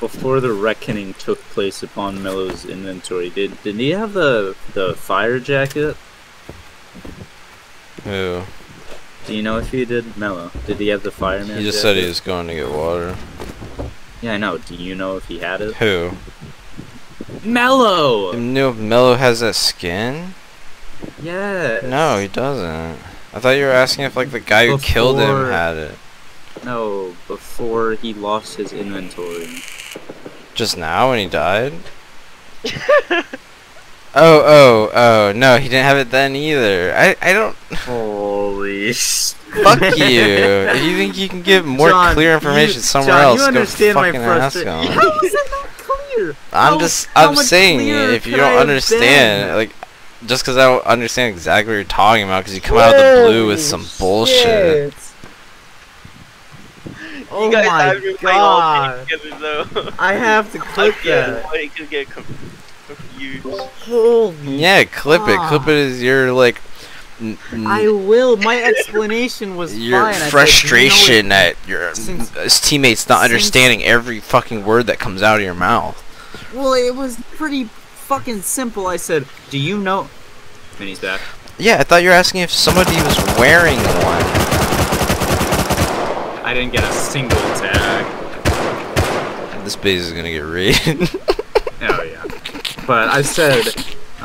before the reckoning took place upon Mello's inventory, did did he have the the fire jacket? Who? Do you know if he did? Mello. Did he have the fireman? He just said he was going to get water. Yeah, I know. Do you know if he had it? Who? Mello. No, Mello has that skin? Yeah. No, he doesn't. I thought you were asking if like the guy who killed him had it. No, before he lost his inventory. Just now when he died? oh, oh, oh, no, he didn't have it then either. I, I don't. Holy. Fuck you. If you think you can give more John, clear information you- somewhere John, else, you understand go my fucking ask frustration. him. How is that not clear? I'm How- just, how I'm saying. If you don't have understand, been? like, just because I don't understand exactly what you're talking about, because you come out of the blue with some bullshit. Oh you guys my have been playing all god! day together though. I have to I click can't that. wait get confused. Holy. Yeah, clip it. Ah. Clip it as your like, n- n- I will. My explanation was your fine. I said, you know frustration at your Since- teammates not since- understanding every fucking word that comes out of your mouth. Well, it was pretty fucking simple. I said, "Do you know?" And he's back. Yeah, I thought you were asking if somebody was wearing one. I didn't get a single tag. This base is gonna get raided. Oh yeah. But I said,